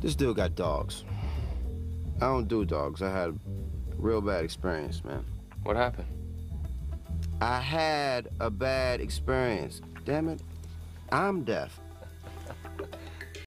This dude got dogs. I don't do dogs. I had a real bad experience, man. What happened? I had a bad experience. Damn it. I'm deaf.